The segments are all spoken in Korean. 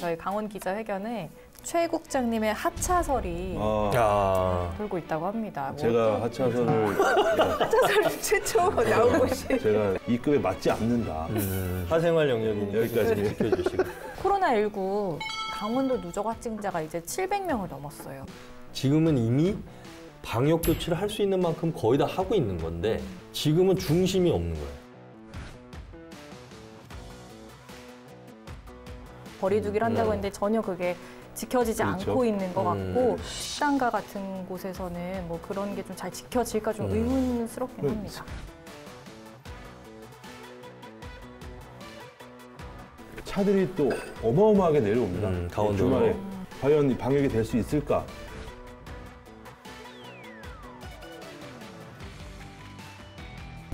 저희 강원 기자회견에 최 국장님의 하차설이 아, 야. 돌고 있다고 합니다. 뭐 제가 하차설을 하차설 최초 나온 곳이 제가 이 급에 맞지 않는다. 음, 사생활 영역이니까 여기까지. 좀 지켜주시고. 코로나19 강원도 누적 확진자가 이제 700명을 넘었어요. 지금은 이미 방역 조치를 할 수 있는 만큼 거의 다 하고 있는 건데 지금은 중심이 없는 거예요. 거리두기를 한다고 음. 했는데 전혀 그게 지켜지지 그렇죠. 않고 있는 것 같고 음. 식당가 같은 곳에서는 뭐 그런 게 좀 잘 지켜질까 좀 음. 의문스럽긴 음. 합니다. 차들이 또 어마어마하게 내려옵니다. 음, 강원도로. 주말에 과연 이 방역이 될 수 있을까?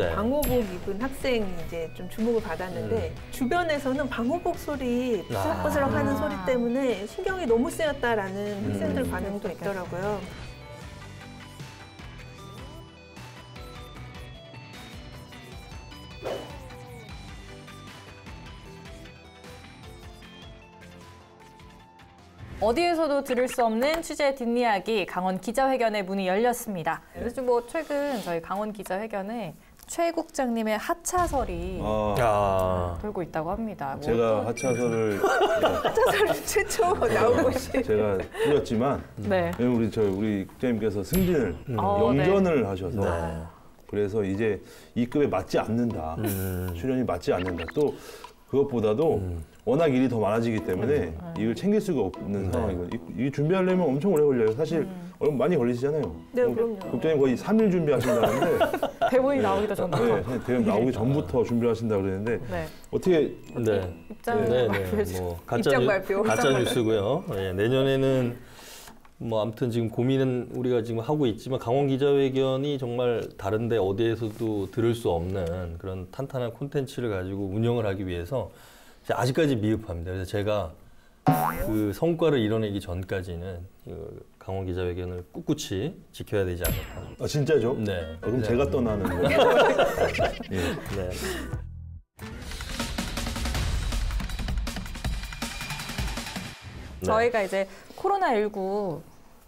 네. 방호복 입은 학생이 이제 좀 주목을 받았는데 주변에서는 방호복 소리 부스럭부스럭 하는 아. 소리 때문에 신경이 너무 쓰였다라는 학생들 음. 반응도 있더라고요. 어디에서도 들을 수 없는 취재 뒷이야기 강원 기자회견의 문이 열렸습니다. 그래서 뭐 최근 저희 강원 기자회견에 최 국장님의 하차설이 아, 야. 돌고 있다고 합니다. 뭐 제가 하차설을 하차설 최초 나온 곳이 제가 뿌렸지만 네. 왜냐면 우리 저 우리 국장님께서 승진을 어, 영전을 하셔서 네. 그래서 이제 이 급에 맞지 않는다. 음. 출연이 맞지 않는다. 또 그것보다도 워낙 일이 더 많아지기 때문에 이걸 챙길 수가 없는 네. 상황이거든요. 이- 준비하려면 엄청 오래 걸려요. 사실 얼마 많이 걸리시잖아요. 네, 어, 그럼요. 국장님 거의 3일 준비하신다는데 대본이 나오기도 전부터. 네, 대형 나오기 전부터 준비하신다 그러는데 네. 어떻게 네. 입장을 네, 발표해 네. 주세요. 뭐 가짜 입장 뉴, 발표. 가짜 입장 뉴스고요. 예, 내년에는 뭐 아무튼 지금 고민은 우리가 지금 하고 있지만 강원 기자회견이 정말 다른데 어디에서도 들을 수 없는 그런 탄탄한 콘텐츠를 가지고 운영을 하기 위해서 아직까지 미흡합니다. 그래서 제가 그 성과를 이뤄내기 전까지는 그 강원 기자회견을 꿋꿋이 지켜야 되지 않을까. 아, 진짜죠? 네. 아, 그럼 네. 제가 떠나는 거예요. 예. 네. 네. 저희가 이제 코로나19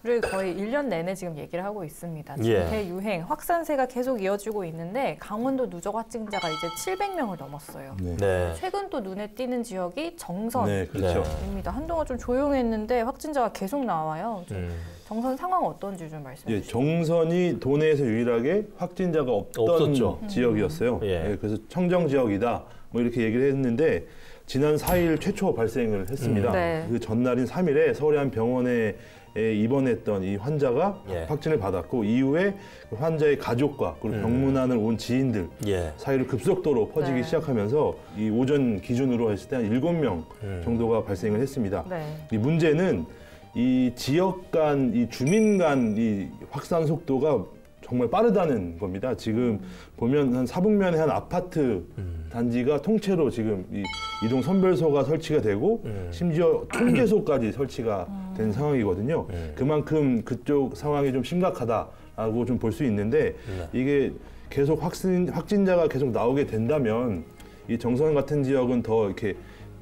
를 거의 1년 내내 지금 얘기를 하고 있습니다. 지금 예. 대유행, 확산세가 계속 이어지고 있는데 강원도 누적 확진자가 이제 700명을 넘었어요. 네. 네. 최근 또 눈에 띄는 지역이 정선입니다. 네, 그렇죠. 네. 한동안 좀 조용했는데 확진자가 계속 나와요. 좀 음. 정선 상황 어떤지 좀 말씀해 예, 주시죠. 정선이 도내에서 유일하게 확진자가 없던 없었죠. 지역이었어요. 예. 예, 그래서 청정 지역이다. 뭐 이렇게 얘기를 했는데 지난 4일 최초 발생을 했습니다. 음. 네. 그 전날인 3일에 서울의 한 병원에 에 입원했던 이 환자가 예. 확진을 받았고 이후에 그 환자의 가족과 그리고 음. 병문안을 온 지인들 예. 사이로 급속도로 퍼지기 네. 시작하면서 이 오전 기준으로 했을 때한 7명 음. 정도가 발생을 했습니다. 네. 이 문제는 이 지역 간, 이 주민 간 이 확산 속도가 정말 빠르다는 겁니다. 지금 보면 한 사북면에 한 아파트 음. 단지가 통째로 지금 이 이동 선별소가 설치가 되고 음. 심지어 통제소까지 설치가 된 상황이거든요. 음. 그만큼 그쪽 상황이 좀 심각하다라고 좀 볼 수 있는데 네. 이게 계속 확진 확진자가 계속 나오게 된다면 이 정선 같은 지역은 더 이렇게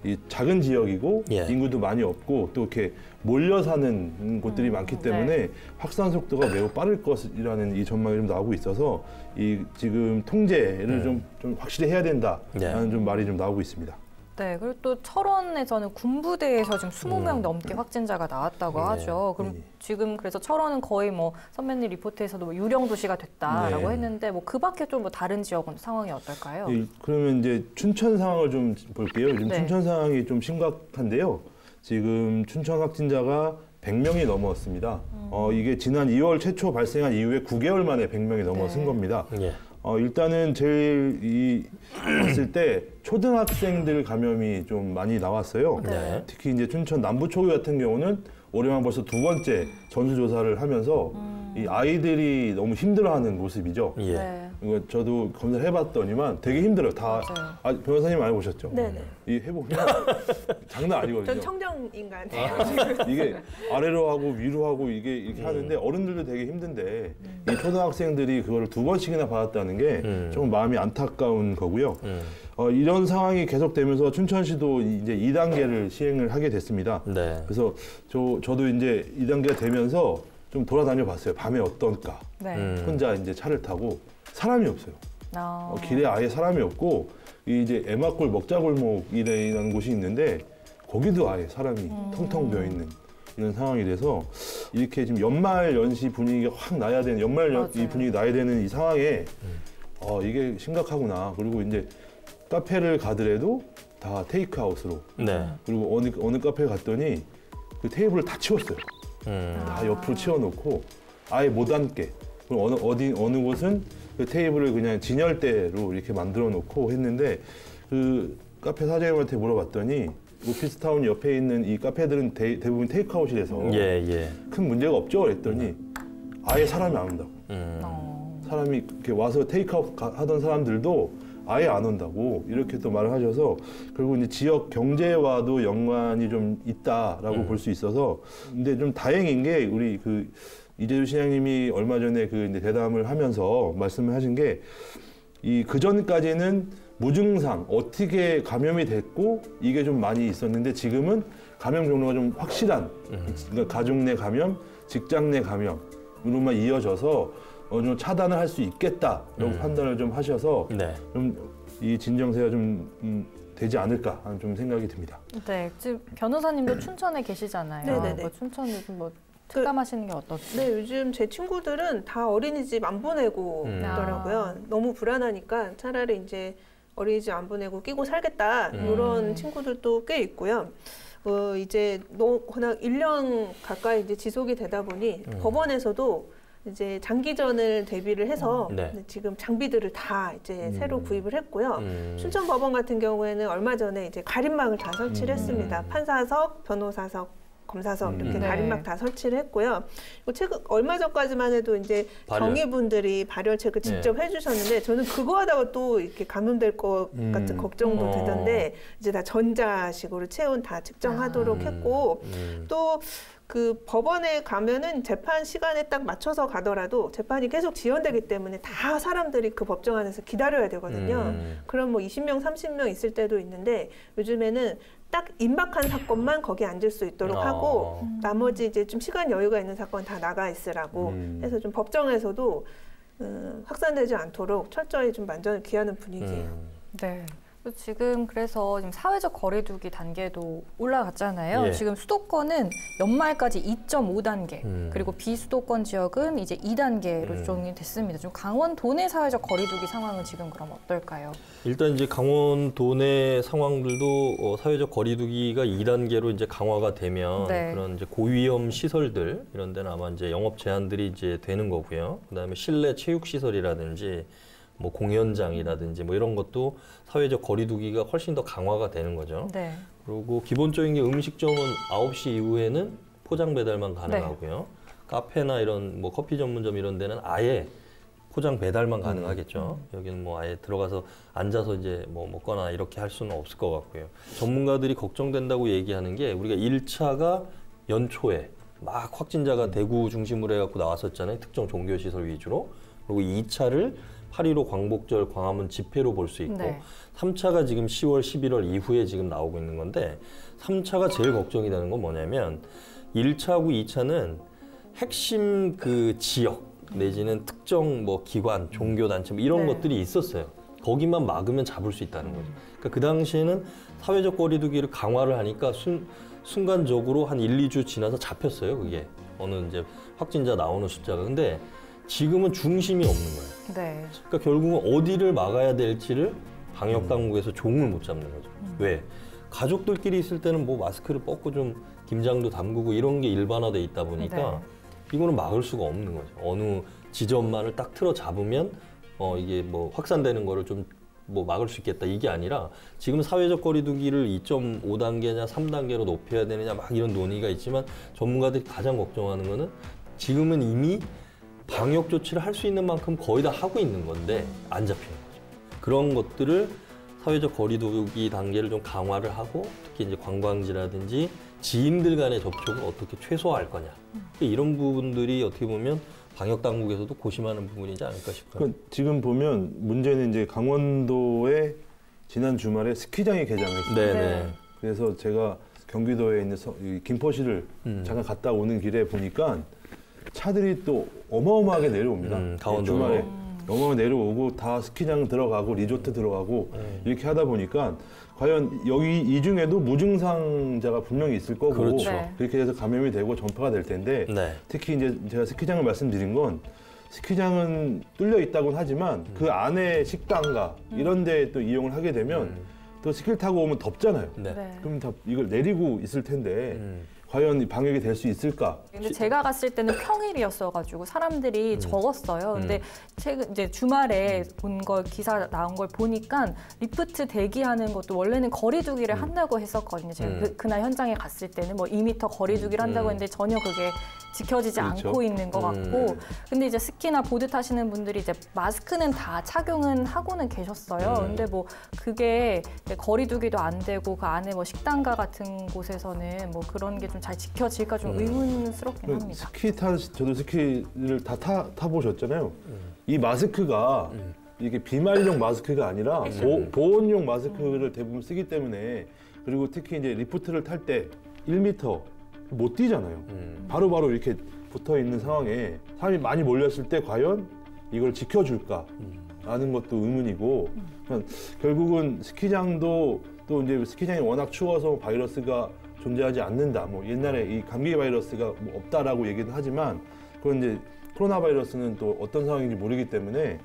이 작은 지역이고 예. 인구도 많이 없고 또 이렇게 몰려 사는 곳들이 많기 때문에 네. 확산 속도가 매우 빠를 것이라는 이 전망이 좀 나오고 있어서 이 지금 통제를 좀, 좀 확실히 해야 된다라는 네. 좀 말이 좀 나오고 있습니다. 네, 그리고 또 철원에서는 군부대에서 지금 20명 음. 넘게 확진자가 나왔다고 네. 하죠. 그럼 네. 지금 그래서 철원은 거의 뭐 선배님 리포트에서도 뭐 유령 도시가 됐다라고 네. 했는데 뭐 그 밖에 좀 뭐 다른 지역은 상황이 어떨까요? 이- 그러면 이제 춘천 상황을 좀 볼게요. 지금 네. 춘천 상황이 좀 심각한데요. 지금 춘천 확진자가 100명이 넘었습니다. 음. 어, 이게 지난 2월 최초 발생한 이후에 9개월 만에 100명이 넘어선 네. 겁니다. 예. 어, 일단은 제일 이 봤을 때 초등학생들 감염이 좀 많이 나왔어요. 네. 특히 이제 춘천 남부초교 같은 경우는 올해만 벌써 두 번째 전수조사를 하면서 이 아이들이 너무 힘들어하는 모습이죠. 예. 네. 이거 저도 검사를 해봤더니만 되게 힘들어요. 다. 아, 변호사님 많이 보셨죠? 네네. 이 해보면 장난 아니거든요. 전 청정 인간이에요. 이게 아래로 하고 위로 하고 이게 이렇게 하는데 어른들도 되게 힘든데 이 초등학생들이 그거를 두 번씩이나 받았다는 게 음. 조금 마음이 안타까운 거고요. 음. 어, 이런 상황이 계속되면서 춘천시도 이제 2단계를 시행을 하게 됐습니다. 네. 그래서 저 저도 이제 2단계가 되면서 좀 돌아다녀 봤어요. 밤에 어떨까? 네. 음. 혼자 이제 차를 타고 사람이 없어요. 아. 어, 길에 아예 사람이 없고 이 이제 에마골 먹자골목이라는 곳이 있는데 거기도 아예 사람이 음. 텅텅 비어 있는 이런 상황이 돼서 이렇게 지금 연말 연시 분위기가 확 나야 되는 연말 연, 이. 분위기 나야 되는 이 상황에 어 이게 심각하구나 그리고 이제 카페를 가더라도 다 테이크아웃으로 네. 그리고 어느 어느 카페 갔더니 그 테이블을 다 치웠어요. 음. 다 옆으로 치워놓고 아예 못 앉게 어느 어디 어느 곳은 그 테이블을 그냥 진열대로 이렇게 만들어 놓고 했는데 그 카페 사장님한테 물어봤더니 오피스타운 옆에 있는 이 카페들은 대, 대부분 테이크아웃이라서 예, 예. 큰 문제가 없죠 그랬더니 아예 사람이 안 온다고 음. 어. 사람이 이렇게 와서 테이크아웃 가- 하던 사람들도 아예 안 온다고 이렇게 또 말을 하셔서 결국 이제 지역 경제와도 연관이 좀 있다라고 음. 볼수 있어서 근데 좀 다행인 게 우리 그 이재주 시장님이 얼마 전에 그 이제 대담을 하면서 말씀을 하신 게 이 그 전까지는 무증상 어떻게 감염이 됐고 이게 좀 많이 있었는데 지금은 감염 경로가 좀 확실한 음. 그러니까 가족 내 감염, 직장 내 감염으로만 이어져서 어느 정도 차단을 할 수 있겠다라고 음. 판단을 좀 하셔서 네. 좀이 진정세가 좀 음, 되지 않을까 하는 좀 생각이 듭니다. 네, 지금 변호사님도 춘천에 계시잖아요. 네네네. 뭐 춘천에 뭐 특감하시는 게 어떻지? 네, 요즘 제 친구들은 다 어린이집 안 보내고 음. 있더라고요. 너무 불안하니까 차라리 이제 어린이집 안 보내고 끼고 살겠다 음. 이런 친구들도 꽤 있고요. 어, 이제 너 워낙 1년 가까이 이제 지속이 되다 보니 음. 법원에서도 이제 장기전을 대비를 해서 네. 지금 장비들을 다 이제 새로 구입을 했고요. 음. 춘천 법원 같은 경우에는 얼마 전에 이제 가림막을 다 설치를 음. 했습니다. 판사석, 변호사석, 검사석 이렇게 음. 네. 가림막 다 설치를 했고요. 그리고 최근 얼마 전까지만 해도 이제 발열. 경위분들이 발열책을 직접 해주셨는데 저는 그거 하다가 또 이렇게 감염될 것 음. 같은 걱정도 어. 되던데 이제 다 전자식으로 체온 다 측정하도록 음. 했고 음. 또 그 법원에 가면은 재판 시간에 딱 맞춰서 가더라도 재판이 계속 지연되기 때문에 다 사람들이 그 법정 안에서 기다려야 되거든요. 음. 그럼 뭐 20명, 30명 있을 때도 있는데 요즘에는 딱 임박한 사건만 거기 앉을 수 있도록 어. 하고 나머지 이제 좀 시간 여유가 있는 사건 다 나가 있으라고 음. 해서 좀 법정에서도 음, 확산되지 않도록 철저히 좀 만전을 기하는 분위기예요. 음. 네. 지금 그래서 지금 사회적 거리두기 단계도 올라갔잖아요. 예. 지금 수도권은 연말까지 2.5단계, 음. 그리고 비수도권 지역은 이제 2단계로 음. 조정이 됐습니다. 좀 강원도 내 사회적 거리두기 상황은 지금 그럼 어떨까요? 일단 이제 강원도 내 상황들도 어, 사회적 거리두기가 2단계로 이제 강화가 되면 네. 그런 이제 고위험 시설들 이런 데는 아마 이제 영업 제한들이 이제 되는 거고요. 그다음에 실내 체육 시설이라든지 뭐 공연장이라든지 뭐 이런 것도 사회적 거리두기가 훨씬 더 강화가 되는 거죠. 네. 그리고 기본적인 게 음식점은 9시 이후에는 포장 배달만 가능하고요. 카페나 이런 뭐 커피 전문점 이런 데는 아예 포장 배달만 가능하겠죠. 여기는 뭐 아예 들어가서 앉아서 이제 뭐 먹거나 이렇게 할 수는 없을 것 같고요. 전문가들이 걱정된다고 얘기하는 게 우리가 1차가 연초에 막 확진자가 대구 중심으로 해갖고 나왔었잖아요. 특정 종교시설 위주로. 그리고 2차를 8.15 광복절 광화문 집회로 볼 수 있고 네. 3차가 지금 10월, 11월 이후에 지금 나오고 있는 건데 3차가 제일 걱정이 되는 건 뭐냐면 1차하고 2차는 핵심 그 지역 내지는 특정 뭐 기관, 종교 단체 뭐 이런 네. 것들이 있었어요. 거기만 막으면 잡을 수 있다는 거죠. 그러니까 그 당시에는 사회적 거리두기를 강화를 하니까 순, 순간적으로 한 1, 2주 지나서 잡혔어요. 그게 어느 이제 확진자 나오는 숫자가. 근데 지금은 중심이 없는 거예요. 네. 그러니까 결국은 어디를 막아야 될지를 방역 당국에서 종을 못 잡는 거죠. 왜? 가족들끼리 있을 때는 뭐 마스크를 벗고 좀 김장도 담그고 이런 게 일반화돼 있다 보니까 이거는 막을 수가 없는 거죠. 어느 지점만을 딱 틀어 잡으면 어 이게 뭐 확산되는 거를 좀 뭐 막을 수 있겠다 이게 아니라 지금 사회적 거리두기를 2.5단계냐 3단계로 높여야 되느냐 막 이런 논의가 있지만 전문가들이 가장 걱정하는 거는 지금은 이미 방역 조치를 할 수 있는 만큼 거의 다 하고 있는 건데 안 잡히는 거죠. 그런 것들을 사회적 거리두기 단계를 좀 강화를 하고 특히 이제 관광지라든지 지인들 간의 접촉을 어떻게 최소화할 거냐. 이런 부분들이 어떻게 보면 방역 당국에서도 고심하는 부분이지 않을까 싶어요. 그러니까 지금 보면 문제는 이제 강원도의 지난 주말에 스키장이 개장했어요. 네, 네. 네. 그래서 제가 경기도에 있는 서- 이 김포시를 음. 잠깐 갔다 오는 길에 보니까 차들이 또 어마어마하게 내려옵니다. 음, 강원도로. 주말에 어마어마하게 내려오고 다 스키장 들어가고 리조트 들어가고 네. 이렇게 하다 보니까 과연 여기 이 중에도 무증상자가 분명히 있을 거고 그렇죠. 네. 그렇게 해서 감염이 되고 전파가 될 텐데 네. 특히 이제 제가 스키장을 말씀드린 건 스키장은 뚫려 있다고는 하지만 그 안에 식당가 이런 데 또 이용을 하게 되면 음. 또 스키를 타고 오면 덥잖아요. 네. 네. 그럼 다 이걸 내리고 있을 텐데 음. 과연 이 방역이 될 수 있을까? 근데 제가 갔을 때는 평일이었어가지고 사람들이 적었어요. 근데 최근 이제 주말에 본 걸 기사 나온 걸 보니까 리프트 대기하는 것도 원래는 거리두기를 한다고 했었거든요. 제가 음. 그, 그날 현장에 갔을 때는 뭐 2m 거리두기를 한다고 음. 했는데 전혀 그게 지켜지지 그렇죠. 않고 있는 것 같고 음. 근데 이제 스키나 보드 타시는 분들이 이제 마스크는 다 착용은 하고는 계셨어요. 음. 근데 뭐 그게 거리두기도 안 되고 그 안에 뭐 식당가 같은 곳에서는 뭐 그런 게 좀 잘 지켜질까 좀 음. 의문스럽긴 그 합니다. 스키 타 저도 스키를 다 타, 타보셨잖아요. 이 마스크가 음. 이게 비말용 마스크가 아니라 보, 보온용 마스크를 대부분 쓰기 때문에 그리고 특히 이제 리프트를 탈 때 1m 못 뛰잖아요. 음. 바로 바로 이렇게 붙어 있는 상황에 사람이 많이 몰렸을 때 과연 이걸 지켜줄까? 라는 것도 의문이고 그러니까 결국은 스키장도 또 이제 스키장이 워낙 추워서 바이러스가 존재하지 않는다. 뭐 옛날에 이 감기 바이러스가 뭐 없다라고 얘기는 하지만 그런 이제 코로나 바이러스는 또 어떤 상황인지 모르기 때문에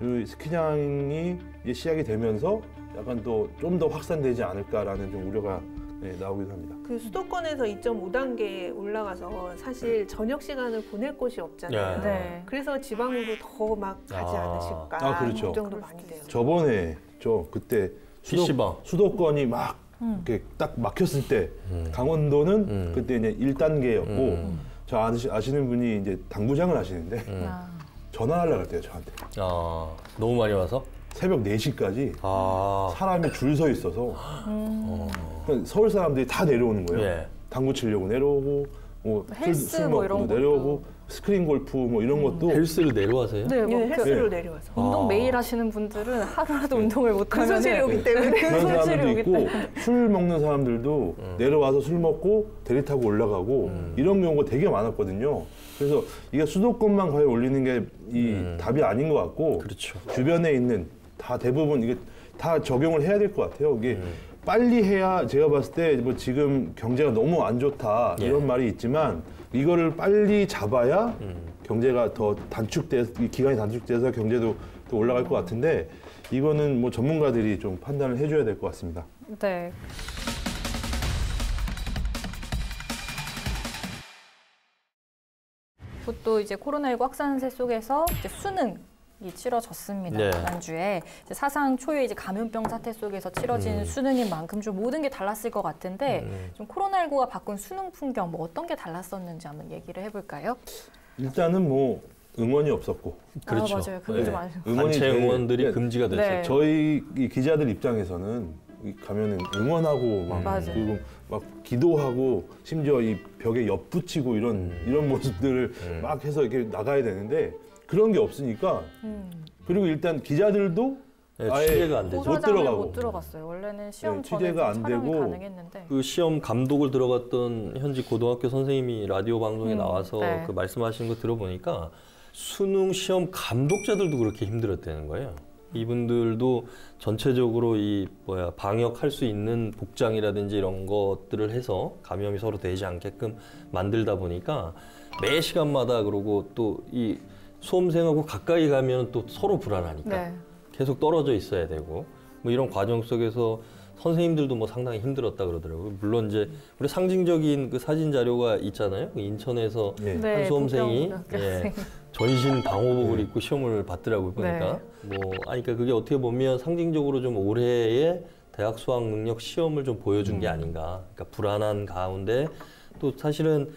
이 스키장이 이제 시작이 되면서 약간 또 좀 더 확산되지 않을까라는 좀 우려가 네, 나오기도 합니다. 그 수도권에서 2.5단계 올라가서 사실 저녁 시간을 보낼 곳이 없잖아요. 네. 네. 그래서 지방으로 더 막 가지 아. 않으실까 아, 그렇죠. 걱정도 많이 돼요. 저번에 저 그때 PC방. 수도권이 막 음. 이렇게 딱 막혔을 때 음. 강원도는 음. 그때 이제 1단계였고 음. 저 아시, 아시는 분이 이제 당구장을 하시는데 음. 아. 전화하려고 했대요 저한테 아, 너무 많이 와서? 새벽 4시까지 아. 사람이 줄 서 있어서 음. 그러니까 서울 사람들이 다 내려오는 거예요 예. 당구 치려고 내려오고 뭐 술, 헬스 술뭐 먹고 이런 내려오고. 스크린 골프 뭐 이런 것도 헬스를 내려와서요? 네, 뭐 예, 그 헬스를 네. 내려와서 운동 아. 매일 하시는 분들은 하루라도 운동을 못그 하면 소질이 오기 때문에 그런 손실이 사람들도 있고 술 먹는 사람들도 음. 내려와서 술 먹고 대리 타고 올라가고 이런 경우가 되게 많았거든요. 그래서 이게 수도권만 과연 올리는 게이 음. 답이 아닌 것 같고 그렇죠. 주변에 있는 다 대부분 이게 다 적용을 해야 될 것 같아요. 이게 음. 빨리 해야 제가 봤을 때 뭐 지금 경제가 너무 안 좋다 예. 이런 말이 있지만 이거를 빨리 잡아야 음. 경제가 더 단축돼서 이 기간이 단축돼서 경제도 또 올라갈 것 같은데 이거는 뭐 전문가들이 좀 판단을 해줘야 될 것 같습니다. 네. 또 이제 코로나19 확산세 속에서 이제 수능 이 치러졌습니다. 네. 지난주에 사상 초유의 이제 감염병 사태 속에서 치러진 음. 수능인 만큼 좀 모든 게 달랐을 것 같은데 음. 좀 코로나19가 바꾼 수능 풍경 뭐 어떤 게 달랐었는지 한번 얘기를 해볼까요? 일단은 뭐 응원이 없었고 그렇죠. 아, 맞아요. 그게 네. 좀 아쉬. 응원이 단체 제일- 응원들이 네. 금지가 됐어요. 네. 저희 이 기자들 입장에서는 이 가면은 응원하고 막 맞아요. 그리고 막 기도하고 심지어 이 벽에 엿붙이고 이런 음. 이런 모습들을 음. 막 해서 이렇게 나가야 되는데 그런 게 없으니까 음. 그리고 일단 기자들도 네, 취재가 안 되죠. 못 들어가고. 못 들어갔어요. 원래는 시험 네, 전에 취재가 좀안 촬영이 되고 가능했는데. 그 시험 감독을 들어갔던 현직 고등학교 선생님이 라디오 방송에 음, 나와서 네. 그 말씀하시는 거 들어보니까 수능 시험 감독자들도 그렇게 힘들었다는 거예요. 이분들도 전체적으로 이 뭐야 방역할 수 있는 복장이라든지 이런 것들을 해서 감염이 서로 되지 않게끔 만들다 보니까 매 시간마다 그러고 또이 수험생하고 가까이 가면 또 서로 불안하니까 네. 계속 떨어져 있어야 되고 뭐 이런 과정 속에서 선생님들도 뭐 상당히 힘들었다 그러더라고요. 물론 이제 우리 상징적인 그 사진 자료가 있잖아요. 그 인천에서 예. 네, 한 수험생이 예. 전신 방호복을 입고 시험을 봤더라고요. 보니까 뭐 아니 그러니까 그게 어떻게 보면 상징적으로 좀 올해의 대학 수학 능력 시험을 좀 보여준 게 아닌가. 그러니까 불안한 가운데 또 사실은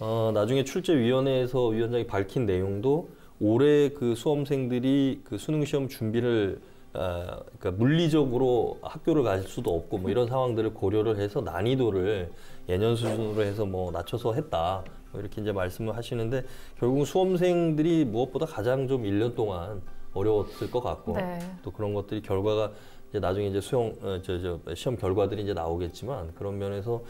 어, 나중에 출제위원회에서 위원장이 밝힌 내용도 올해 그 수험생들이 그 수능 시험 준비를 어, 그러니까 물리적으로 학교를 갈 수도 없고 뭐 이런 상황들을 고려를 해서 난이도를 예년 수준으로 해서 뭐 낮춰서 했다. 뭐 이렇게 이제 말씀을 하시는데 결국 수험생들이 무엇보다 가장 좀 1년 동안 어려웠을 것 같고 네. 또 그런 것들이 결과가 이제 나중에 이제 수용 어, 저, 저 시험 결과들이 이제 나오겠지만 그런 면에서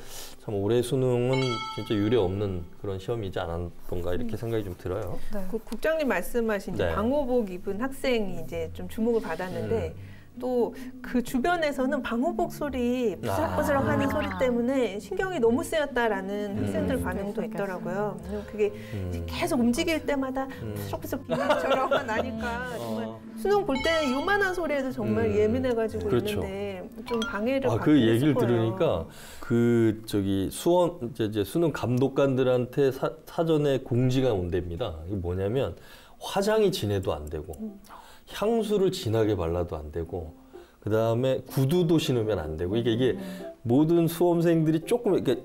참 올해 수능은 진짜 유례 없는 그런 시험이지 않았던가 이렇게 생각이 좀 들어요. 네. 그 국장님 말씀하신 네. 방호복 입은 학생이 이제 좀 주목을 받았는데 음. 또 그 주변에서는 방호복 소리 부스럭부스럭 아. 하는 소리 때문에 신경이 너무 쓰였다라는 음. 학생들 반응도 그랬겠어요. 있더라고요. 그게 음. 계속 움직일 때마다 음. 부스럭부스럭 비명처럼 나니까 정말 어. 수능 볼 때 요만한 소리에도 정말 음. 예민해가지고 그렇죠. 있는데 좀 방해를 아, 그 얘기를 거예요. 들으니까 그 저기 수원 이제, 이제 수능 감독관들한테 사, 사전에 공지가 온답니다. 이게 뭐냐면 화장이 진해도 안 되고 향수를 진하게 발라도 안 되고 그 다음에 구두도 신으면 안 되고 이게 이게 모든 수험생들이 조금 이렇게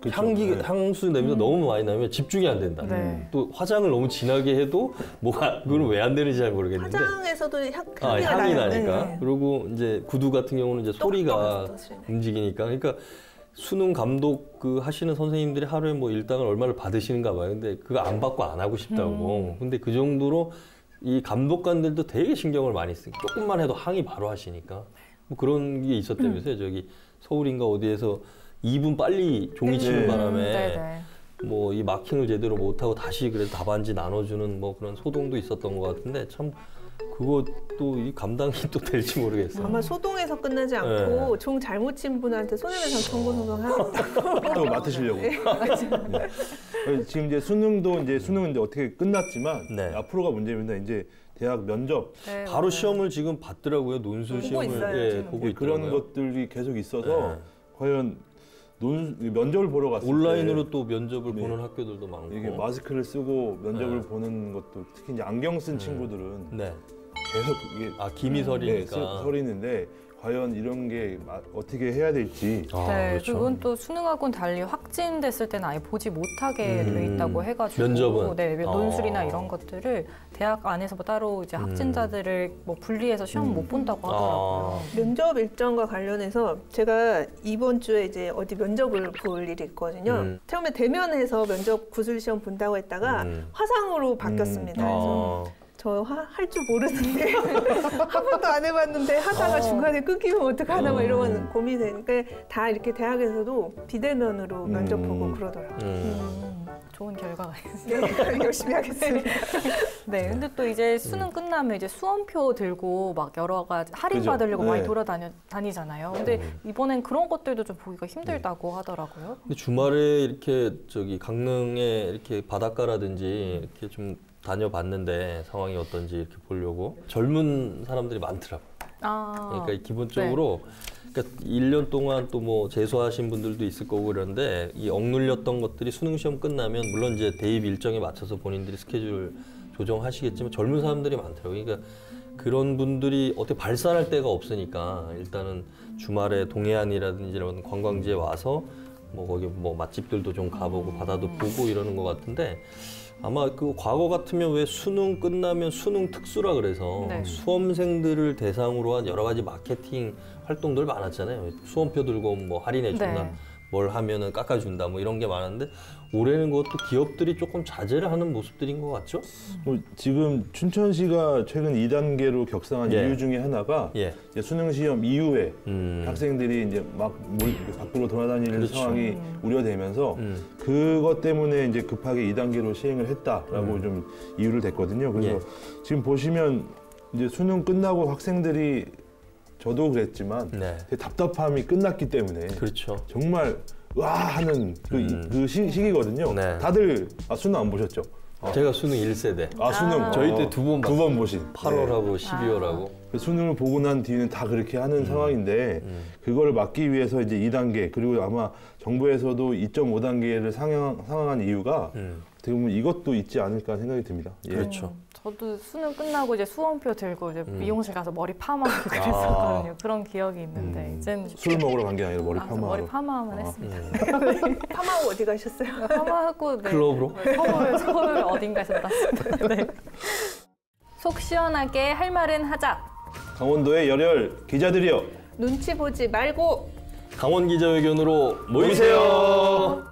그쵸. 향기 네. 향수 냄새 너무 많이 나면 집중이 안 된다. 네. 또 화장을 너무 진하게 해도 뭐가 그건 왜안 되는지 잘 모르겠는데. 화장에서도 향, 아, 향이 나요. 나니까. 네. 그리고 이제 구두 같은 경우는 이제 소리가 움직이니까. 그러니까 수능 감독 그 하시는 선생님들이 하루에 뭐 일당을 얼마를 받으시는가 봐요. 근데 그거 안 받고 안 하고 싶다고. 근데 그 정도로 이 감독관들도 되게 신경을 많이 쓰. 조금만 해도 항의 바로 하시니까. 뭐 그런 게 있었다면서요. 저기 서울인가 어디에서 2분 빨리 종이 치는 네. 바람에 네네. 뭐이 마킹을 제대로 못하고 다시 그래도 답안지 나눠주는 뭐 그런 소동도 있었던 것 같은데 참 그것도 이 감당이 또 될지 모르겠어요. 아마 소동에서 끝나지 않고 종 잘못 친 분한테 손해배상 청구 소송하겠다. 또 맡으시려고. 네. 지금 이제 수능도 이제 수능은 이제 어떻게 끝났지만 네. 앞으로가 문제입니다. 이제 대학 면접 네, 바로 맞아요. 시험을 지금 봤더라고요. 논술 보고 시험을 있어요, 예, 지금. 보고 그런 있더라고요. 것들이 계속 있어서 네. 과연 논 면접을 보러 갔을 온라인으로 때 또 면접을 네. 보는 학교들도 많고. 이게 마스크를 쓰고 면접을 네. 보는 것도 특히 이제 안경 쓴 네. 친구들은 네. 계속 이게 아 네, 김희설이니까. 서- 서리는데 과연 이런 게 마- 어떻게 해야 될지 아, 네, 그렇죠. 그건 또 수능하고는 달리 확진됐을 때는 아예 보지 못하게 음. 돼 있다고 해가지고 면접은? 네, 논술이나 아. 이런 것들을 대학 안에서 뭐 따로 이제 음. 확진자들을 뭐 분리해서 시험 음. 못 본다고 하더라고요. 아. 면접 일정과 관련해서 제가 이번 주에 이제 어디 면접을 볼 일이 있거든요. 음. 처음에 대면에서 면접 구술 시험 본다고 했다가 음. 화상으로 바뀌었습니다. 그래서 아. 저 할 줄 모르는데 한 번도 안 해봤는데 하다가 어. 중간에 끊기면 어떡하나 막 음. 이러면 고민되니까 다 이렇게 대학에서도 비대면으로 면접 음. 보고 그러더라고요. 음. 음, 좋은 결과가 네, 열심히 하겠습니다. 네, 근데 또 이제 수능 끝나면 이제 수험표 들고 막 여러 가지 할인 그죠. 받으려고 네. 많이 돌아다니잖아요. 근데 이번엔 그런 것들도 좀 보기가 힘들다고 하더라고요. 근데 주말에 이렇게 저기 강릉에 이렇게 바닷가라든지 이렇게 좀 다녀봤는데 상황이 어떤지 이렇게 보려고 젊은 사람들이 많더라고. 요 아, 그러니까 기본적으로 그러니까 1년 동안 또 뭐 재수하신 분들도 있을 거고 그런데 이 억눌렸던 것들이 수능 시험 끝나면 물론 이제 대입 일정에 맞춰서 본인들이 스케줄 조정하시겠지만 젊은 사람들이 많더라고요. 그러니까 그런 분들이 어떻게 발산할 데가 없으니까 일단은 주말에 동해안이라든지 이런 관광지에 와서 뭐 거기 뭐 맛집들도 좀 가보고 바다도 보고 이러는 것 같은데 아마 그 과거 같으면 왜 수능 끝나면 수능 특수라 그래서 네. 수험생들을 대상으로 한 여러 가지 마케팅 활동들 많았잖아요. 수험표 들고 뭐 할인해 준다. 네. 뭘 하면은 깎아준다 뭐 이런 게 많은데 올해는 그것도 기업들이 조금 자제를 하는 모습들인 것 같죠? 뭐 지금 춘천시가 최근 2단계로 격상한 예. 이유 중에 하나가 예. 이제 수능 시험 이후에 음. 학생들이 이제 막 물- 밖으로 돌아다니는 그렇죠. 상황이 우려되면서 음. 그것 때문에 이제 급하게 2단계로 시행을 했다라고 음. 좀 이유를 댔거든요. 그래서 예. 지금 보시면 이제 수능 끝나고 학생들이 저도 그랬지만 네. 되게 답답함이 끝났기 때문에 그렇죠. 정말 와 하는 그, 음. 그 시, 시기거든요. 네. 다들 아 수능 안 보셨죠? 아, 제가 수능 1세대. 아 수능 아. 저희 때 두 번 두 번 보신 8월하고 12월하고. 네. 수능을 보고 난 뒤는 다 그렇게 하는 상황인데 음. 그걸 막기 위해서 이제 2단계 그리고 아마 정부에서도 2.5단계를 상향, 상향한 이유가 음. 어떻게 보면 이것도 있지 않을까 생각이 듭니다. 예. 그렇죠. 음, 저도 수능 끝나고 이제 수험표 들고 이제 음. 미용실 가서 머리 파마하고 그랬었거든요. 그런 기억이 있는데 음. 이젠 술 먹으러 간 게 아니라 머리 아, 파마하러. 머리 파마만 아. 했습니다. 음. 파마하고 어디 가셨어요? 파마하고 네. 클럽으로? 서울 서울 어딘가에서 났습니다. 네. 속 시원하게 할 말은 하자. 강원도의 열혈 기자들이요. 눈치 보지 말고 강원 기자회견으로 모이세요.